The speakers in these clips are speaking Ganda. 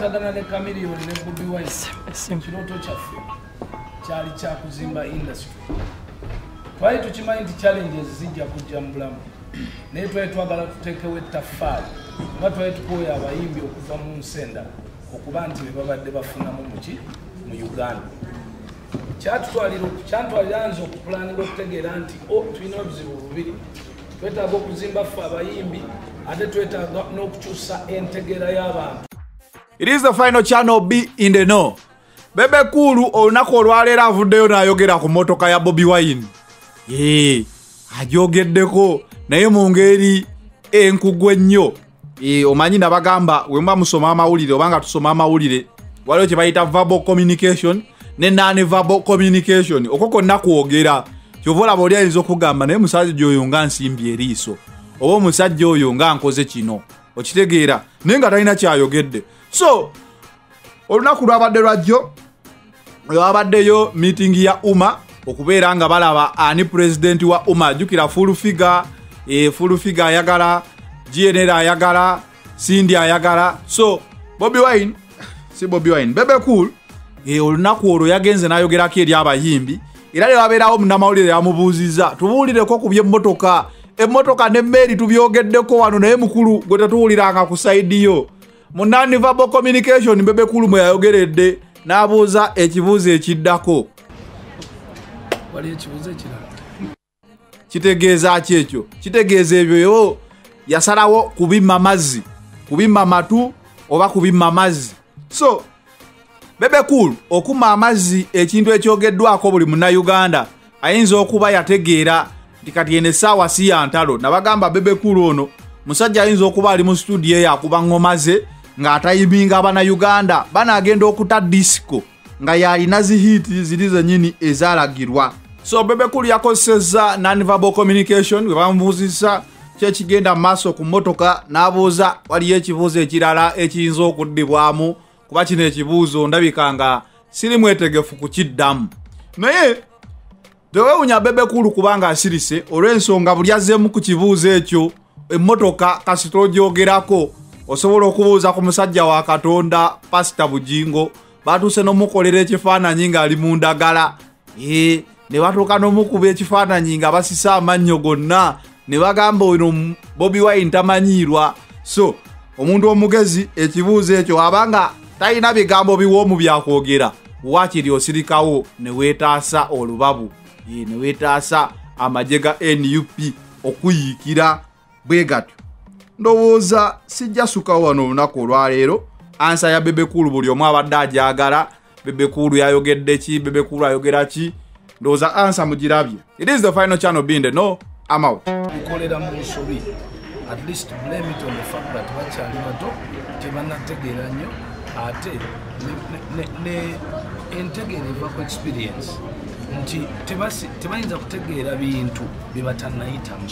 okukwatagana ne kamiliyoni ne bobi wine. Kirooto kyaffe kyali kyakuzimba industry. Twali tukimanyi nti challenges zijja kujja mu? Bulamu naye twali twagala tuteekewo ettaffaali nga twali tukooya abayimbi okuva mu nsenda okuba nti be babadde bafunamu muki mu uganda. Kyantwalira nze okupulaninga okutegeera nti o tulina obuzibu bubiri. Twetaaga okuzimba ffe abayimbi ate twetaaga n'okukyusa entegera y'abantu It is the final channel B in the know. Bebe Kulu olunaku olwaleero avuddeyo n'ayogera ku mmotoka ya Bobi Wine. Ee, agyogeddeko naye mu ngeri enkugu ennyo. Omanyi nabagamba bwe muba musoma amawulire oba nga tusoma amawulire waliwo kye bayita verbal communication ne non verbal communication okwo konna kwogera kyova olaba oli ayinza okugamba naye musajja oyo nga nsimbye eriiso oba omusajja oyo nga nkoze kino okitegeera naye nga talina kyayogedde so olunaku lwabadde lwajjo lwabaddeyo meeting ya uma okubeera nga balaba ani pulezidenti wa uma? Ajjukira full figure e, full figure ayagala gnr ayagala sindi ayagala. So bobi wine si bobi wine bebe cool e, olunaku olwo yagenze n'ayogerako eri abayimbi. Era ne wabeerawo munnamawulire yamubuuziza tubuulireko ku byemmotoka emmotoka nemmeeri tubyogeddeko wano naye mukulu gwe tetuwuliranga ku saidiyo mu non-verbal communication bebe kulu mwe yayogeredde n'abuuza ekibuuzo ekiddako. Kitegeeza ki ekyo? Kitegeeza ebyo yo yasalawo kubimma mazzi. Kubimma matu oba kubimma mazzi. So bebe kulu okuma amazzi ekintu ekyogeddwako buli munnayuganda ayinza okuba yategeera nti kati eno essaawa si ya ntalo. Nabagamba bebe kulu ono musajja ayinza okuba ali mu studio eyo akuba ngoma ze ng'atayiminga abannayuganda banaagenda okuta disco nga yalina zihiiti ziri zenyini ezalagirwa so bebekulu yakozesezza non-verbal communication bwe bamubuuzisa kyekigenda mu maaso ku mmotoka n'abuuza waliyo ekibuuzo ekirala ekiyinza okuddibwamu kuba kino ekibuuzo ndabika nga siri mwetegefu kukiddamu naye tewewunya bebekulu kubanga asirise olw'ensonga buli azzeemu ku kibuuzo ekyo emmotoka kasita ogyogerako osobola okubuuza ku musajja wa katonda pasita bugingo batuuse n'omukolera ekifaananyi ng'ali mu ndagala. Ee ne batuuka n'omukuba ekifaananyi nga basisa amannyo gonna ne bagamba ono bobi wine tamanyiirwa. So omuntu omugezi ekibuuzo ekyo abanga talina bigambo biwoomu byakwogera waakiri osirikawo ne weetaasa olubabu. Ee ne weetaasa amagye ga nup okuyiikira. Bwe gatyo ndowooza sijja sukawo wano olunaku olwaleero. Ansa ya bebekulu buli omu abadde ajagala bebekulu yayogedde ki? Bebekulu ayogera ki? Ndowooza ansa mugirabye. It is the final channel binde no am out. Bikolera mu nsobi at least blame it on the fact that bakyali bato tebanategeera nnyo ate entegeera eva ku experience nti tebayinza kutegeera bintu byebatannayitamu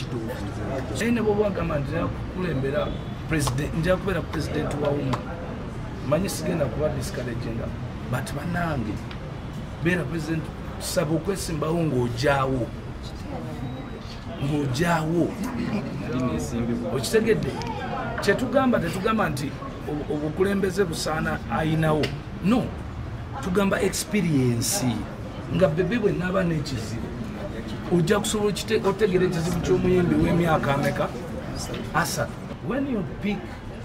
naye ne bwobwagamba nti njakukulembera president- nja kubeera pulezidenti wa uma manyi sigenda kuba discouraginga but banange beera president saba okwesimbawo ng'ojaawo ng'ojaawo okitegedde? Kyetugamba tetugamba nti obu- obukulembeze busaana ayinawo. No tugamba experience nga bebe bwe naaba n'ekizibu. Ojja kusobola otegera ekizibu ky'omuyimbi w'emyaka ameka? Asatu. When you pick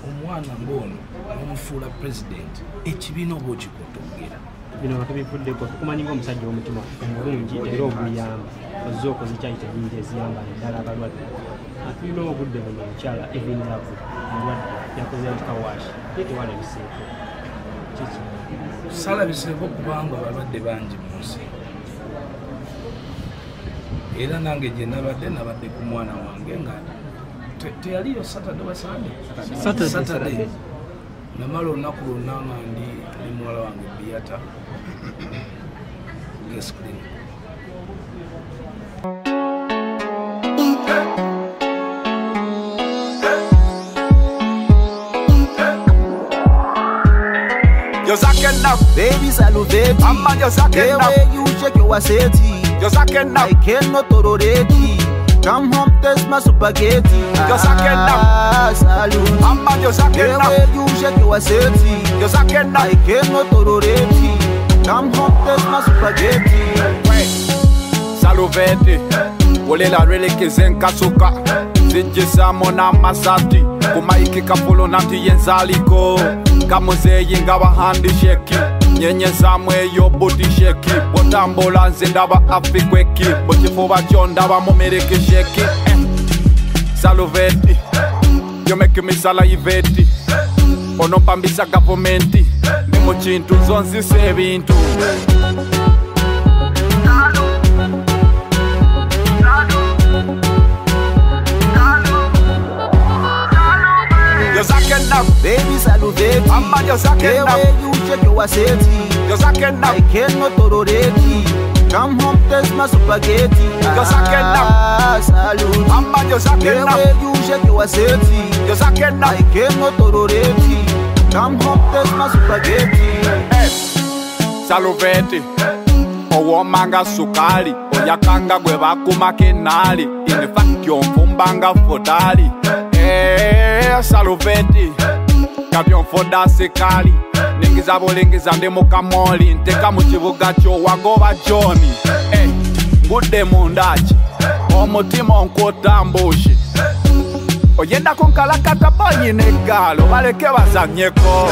omwana ng'ono n'omufuula president ekibiina oba okikotogera bino nga tubivuddeko tukumanyi ngaomusajja w'omutima omulungi era oguyamba ozze okoze kyayita nyingi eziyamba naddala abalwadde. Tulina obudde buno omukyala evinlavu mulwadde yakoze ntikawashi ye tewalabiseeko kiki salabiseeko kubanga abalwadde bangi mu nsi. Era nange gye nabadde nabadde ku mwana wange nga te- teyaliyo satade wa sande Saturday. satade namala olunaku lwonna nga ndi ne muwala wange biyata gescreen enough. Baby salute. Mama, you're sucking up. The way you shake your. You're sucking. I cannot tolerate. Come home, test my spaghetti. You're sucking up. Ah, salute. Mama, you're sucking up. The way you shake your. You're sucking. I cannot tolerate. Come home, test my spaghetti. Saluveti, wolela rele kezenkasuka zijisa mona masati kumaikika polo nanti yenzaliko. Nga bahandisheki nyenyezamu eyo butisheki bwotambula nze ndaba afikweki mukifuba kyo ndaba mumerekesheki eh. saluveti. Yomekimisala iveti onopambisa gavumenti. Ndi mu kintu zonzisa ebintu now. Baby salivate. Mama, you're sucking now. you check your safety. You're sucking now. I cannot tolerate it. Come home, taste my spaghetti. You're sucking now. Ah, salute. Mama, you're sucking now. you check your safety. You're sucking now. I cannot tolerate it. Come home, taste my spaghetti. Eh, hey, salivate. owomanga sukali oyakanga gwe bakuma kenali inifakt yonfumbanga fotali hey. Eh, Eh, saluveti. Kati onfoda sikali ningiza bulingiza ndi mukamoli. Nteka mu kibuga kyowagoba joni. Ngudde mundaki omutima onkutambushi oyendako nkalakata bonyina eggaalo baleke bazanyeko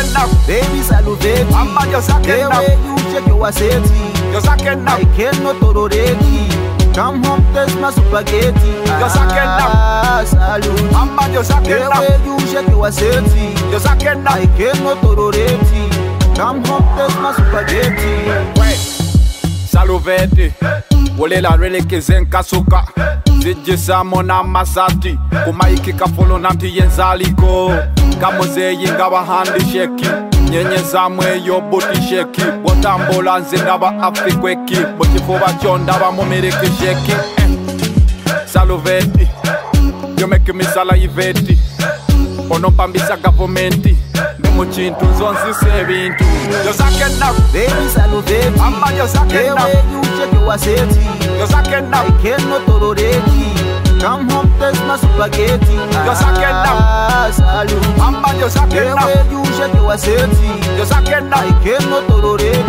second now. Baby, salute. Mama, you're second now. You check your safety. Eh, you're second now. I cannot tolerate eh, Come home, taste my spaghetti. You're second now. Ah, salute. Mama, you're second now. You check your safety. Eh, you're second now. I cannot tolerate Come home, taste my spaghetti. Wait. Salute. Saluveti wolela lwelekeze nkasuka zijisamo n'amasati kumaiki kafulo nanti yenzaliko kamuzeyi nga bahandisheki nyenyezamu eyo butisheki bwotambula nze ndaba afikweki mukifuba kyo ndaba mumerekesheki eh. saluveti yomekimisala iveti onompambisa gavumenti Ndomuchintu zonzisa ebintu yozaka ennaku ebisaluveki amma Come home, my spaghetti. Yo na, salute. Amma yo na. Yo na. I came no tolerate.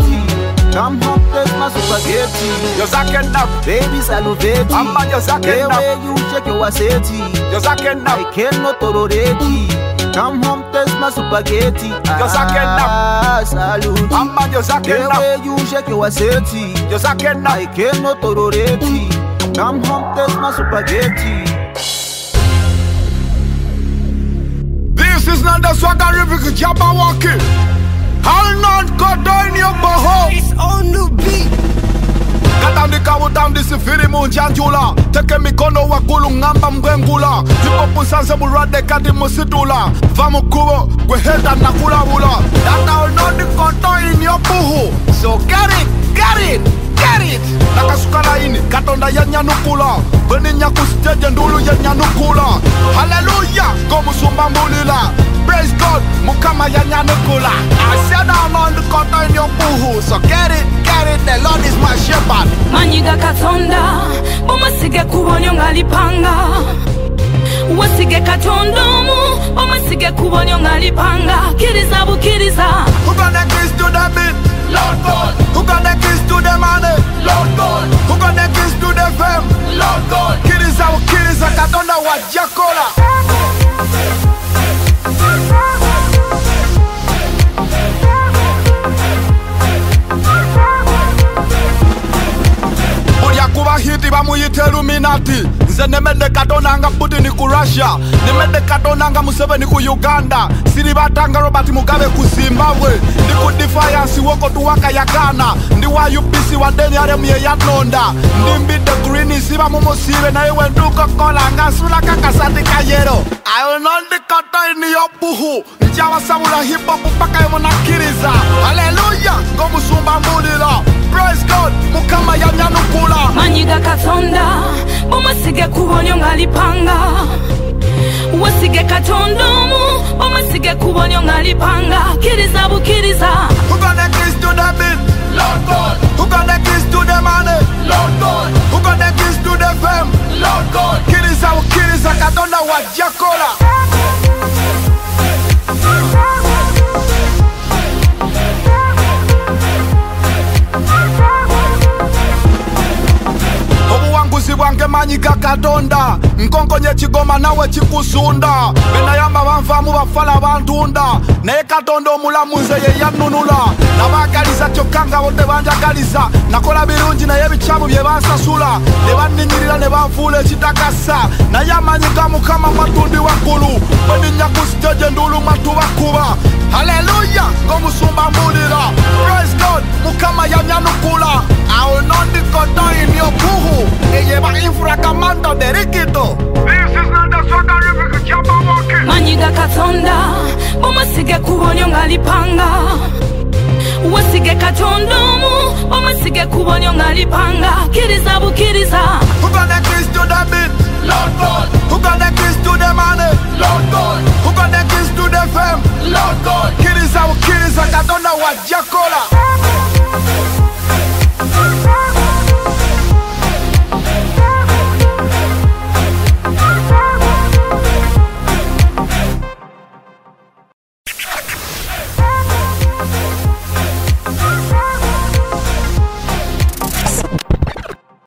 Come home, taste my spaghetti. Yo na. Baby ah, salute. Amma yo saken na. You shake your safety. Yo na. I no tolerate. Come home. My spaghetti. Sake na Ah, salute. Mama, yo sake The way you shake your sake na I cannot tolerate it. Come home, taste my spaghetti. This is not the swagger river Jabberwocky. I'll not go down your boho. It's on the beat. Katandika njanjula teke mikono wakulu ng'amba mbwengula tipopusanse bulwadde kati musitula va mukubo gweheta nakulabula data onodikoto inyobuhu so get it, get it, get it. Nakasuka katonda yanyanukula bweninya ndulu yanyanukula haleluya ngomusumba mbulila praise god. Mukama yanyanukula i said i'm on the koto inyobuhu so get it, get it. The lord is my shepherd. Manyiga katonda bomasige kubonyo ngalipanga. Wasige katonda omu bomasige kubonyo ngalipanga. Kiriza bukiriza Who the keys to the beat? Lord God. Who got vatanga putin ku russia. Ndimede katonanga museveni ku uganda. Siri vatanga robert mugabe ku zimbabwe. Ndi ku defiance wokotuwaka ya ghana. Ndi wa upc wa deni alemye yanonda ndi mbide green ziva mumusive na iwe ndukokolanga sula kakasati kayero ayonondikoto iniyo buhu njawasavula hipopu paka imonakiriza haleluya ngalipanga wasige katondomu bamusige kubonyo ngalipanga kiriza bukiriza Who got the keys to the bin? Lord God Who got the keys to the money? Lord God Who got the keys to the fame? Lord God nkonkonye kigoma nawe kikusunda benayamba banvaamu bafala bantunda. Naye katonda omulamu nze ye yannunula. Nabagaliza kyokka nga bo tebanjagaliza nakola birungi naye ebikyamu bye bansasula. Ne banninyirira ne banfuula ekitakasa. Naye amanyi ga mukama matundi waggulu. Bweninnya ku siteje ndulu matubakuba haleluya ng'omusumba mbulira. Praise god! Mukama yanyanukula awo nondikodoinyo kuhu eyeba infrakamando kubonyo ngalipanga kiriza bukkiriza ugana kristu david lord god. Ugana kristu demane lord god. Ugana kristu defem lord god. Kiriza bukkiriza katonda wa jakola.